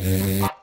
Mm-hmm.